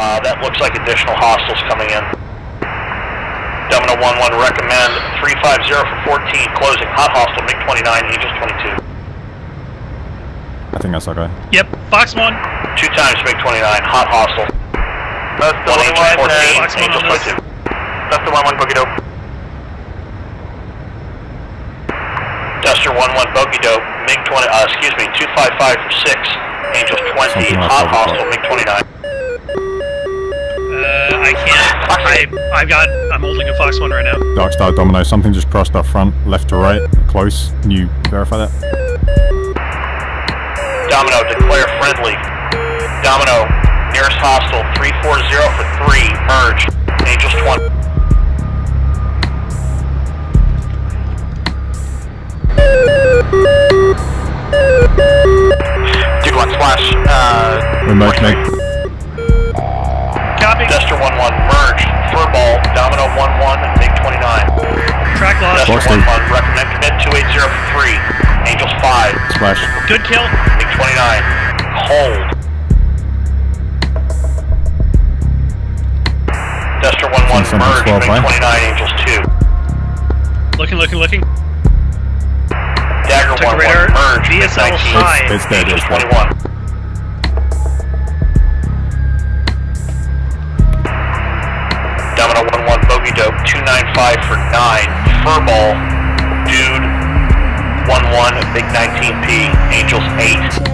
Uh, that looks like additional hostiles coming in. Domino 1-1, recommend 350 for 14, closing. Hot hostile, MiG-29, Angels 22. I think that's okay. Yep, Fox 1. Two times MiG-29, hot hostile. That's the 1 one Angels one. 14, Uh, Fox one Angels on this. 22. that's the one one boogie dope. Duster 1-1, bogey dope, MiG-20, uh, excuse me, 255 for 6, Angels 20, Something hot that. hostile, MiG-29. Uh, I can't. I, I've got. I'm holding a Fox 1 right now. Darkstar Domino, something just crossed our front, left to right, close. Can you verify that? Domino, declare friendly. Domino, nearest hostile, 340 for 3, merge. Angels 20. Dude one splash. Uh, Remote make. Copy. Duster 1-1, merge. Furball, Domino 1-1, MiG-29. Track lost. Duster Boston. 1-1, recommend commit 280 for 3. Angels 5, Splash. Good kill. MiG-29. Hold. Duster 1-1, Something merge. 12. MiG-29, Angels 2. Looking, looking, looking. Dagger 1-1, merge. VSL MiG-19. high. It's dead. Angels It's 21. 1-1, dope, 295 for 9. Furball, dude, 1-1, MiG-19P, Angels 8.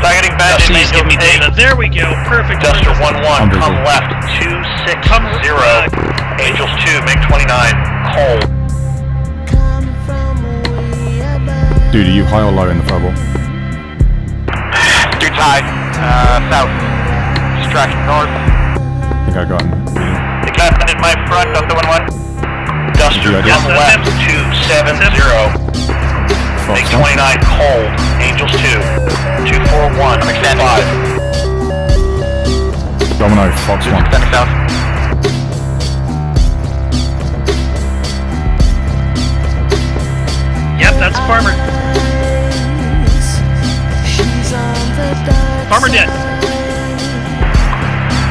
targeting badge in Please give me data. There we go. Perfect. Duster 1-1, Under come left, 260, Come, uh, Angels 2, MiG-29, Cole. Dude, are you high or low in the furball? Dude's high. Uh, south. Distraction north. I think I got him. The captain in my front. Duster one one. Duster, Did you come identify left, 270, Fox, huh? MiG-29, cold, Angels 2, 241, I'm extending. 5. Domino, Fox Dude's 1. extending south. Yep, that's Farmer. Farmer dead.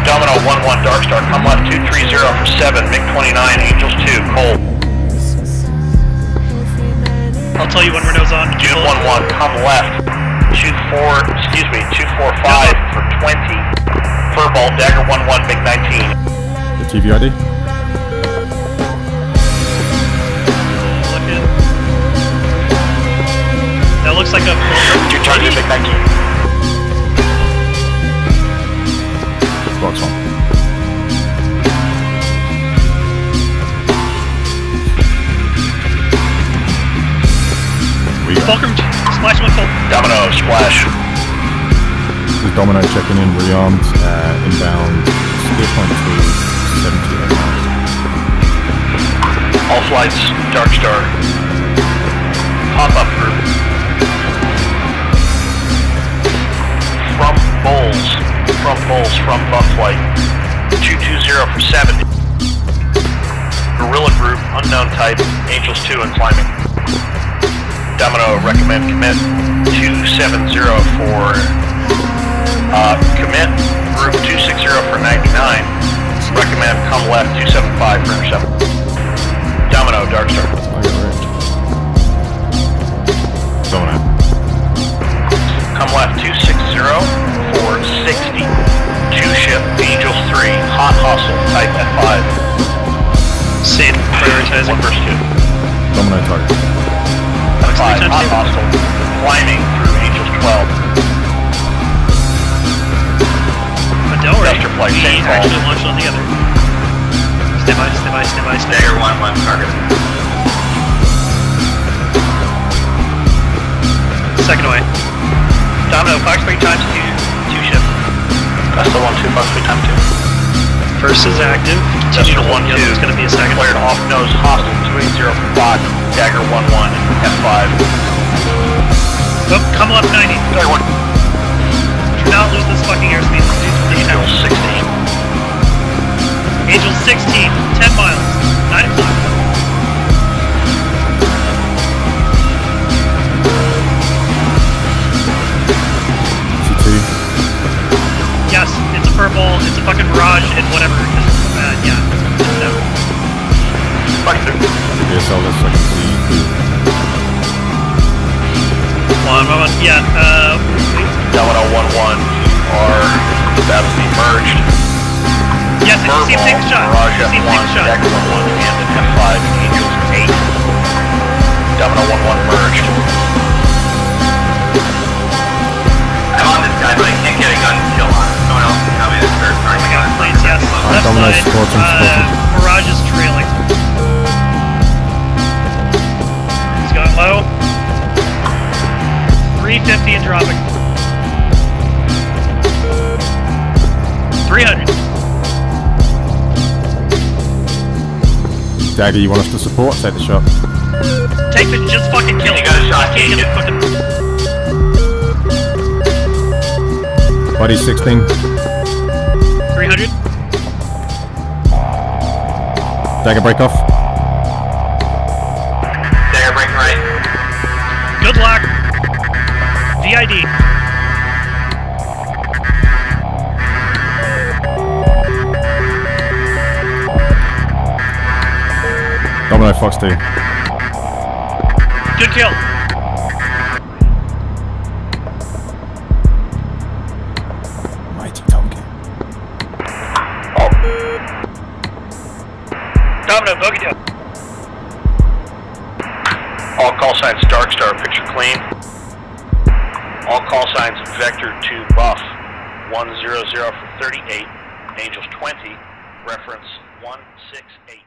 Domino 1-1 Dark Star, come left 230 from 7, MiG-29, Angels 2, cold. I'll tell you when Renault's on. June 1-1, come left. 2-4, excuse me, 245 for 20. Furball, Dagger 1-1, MiG-19. The TV ready? That looks like a... Two times MiG-19. Fulcrum. Splash one full. Domino, splash. This is Domino checking in, rearmed, uh, inbound, spear point to 78. All flights, Darkstar. Pop-up group. From Bowls. From Bowls, from Buff Flight. 220 for 70. Gorilla group, unknown type, Angels 2 and climbing. Domino, recommend commit 270 for uh, commit group 260 for 99. Recommend come left 275 for intercept. Domino, got ripped. Domino. Come left 260 for 60. Two ship, Angels 3, hot hustle, type F5. Same. Prioritizing. One verse two. Domino target. F5, hot two. climbing through Angels 12. But don't worry. Flight, we actually launched on the other. Stand by, stand by, stand by, stand by. Dagger 1 1 target. Second away. Domino, Fox three times two, two ship. That's the one, two bucks, we time two. First is active. Continue to 1 hold the other. 2. It's going to be a second. Declared off nose hostile, 280 for 5. Dagger 1 1, F5. Oh, come left 90. Dagger 1. Do not lose this fucking airspeed. Time. 16. Angel 16, 10 miles, 9 o'clock. It's a fucking mirage and whatever. Uh, yeah. Just no. Fuck it. VSL list, I can see who. One. Yeah. Uh, Domino 1-1 are about to be merged. yes, I can see him take shot. Mirage I can see him F1, take the shot. Jack 1-1, and Uh, Mirage is trailing. He's going low. 350 and dropping. 300. Dagger, you want us to support? Take the shot. Take the just fucking kill. You got a shot, I can't get Keegan. the fucking Buddy 16. 300. Dagger break off. Dagger break right. Good luck. VID. Domino Fox 2. Good kill. Down. All call signs Dark Star, picture clean. All call signs Vector 2 Buff, 100 for 38, Angels 20, reference 168.